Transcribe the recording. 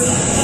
Awesome.